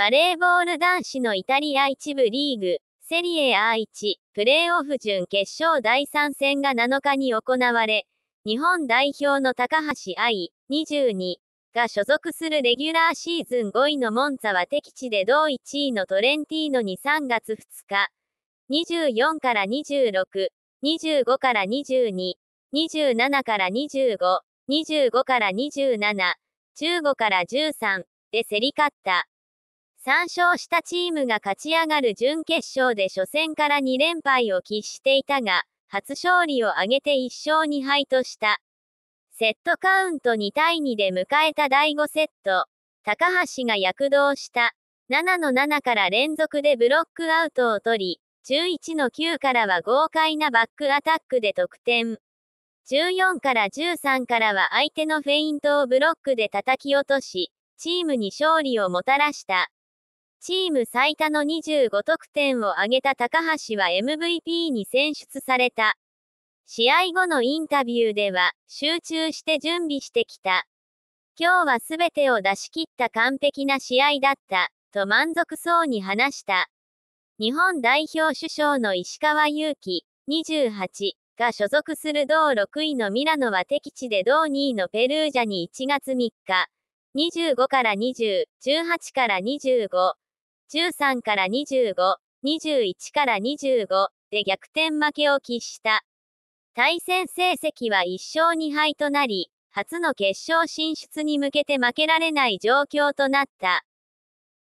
バレーボール男子のイタリア一部リーグ、セリエ A1、プレーオフ準決勝第3戦が7日に行われ、日本代表の高橋愛、22が所属するレギュラーシーズン5位のモンツァは敵地で同1位のトレンティーノに3月2日、24から26、25から22、27から25、25から27、15から13で競り勝った。3勝したチームが勝ち上がる準決勝で初戦から2連敗を喫していたが、初勝利を挙げて1勝2敗とした。セットカウント2対2で迎えた第5セット。高橋が躍動した。7の7から連続でブロックアウトを取り、11の9からは豪快なバックアタックで得点。14から13からは相手のフェイントをブロックで叩き落とし、チームに勝利をもたらした。チーム最多の25得点を挙げた高橋は MVP に選出された。試合後のインタビューでは、集中して準備してきた。今日は全てを出し切った完璧な試合だった、と満足そうに話した。日本代表首相の石川祐希、28が所属する同6位のミラノは敵地で同2位のペルージャに1月3日、25から20、18から25、13から25、21から25で逆転負けを喫した。対戦成績は1勝2敗となり、初の決勝進出に向けて負けられない状況となった。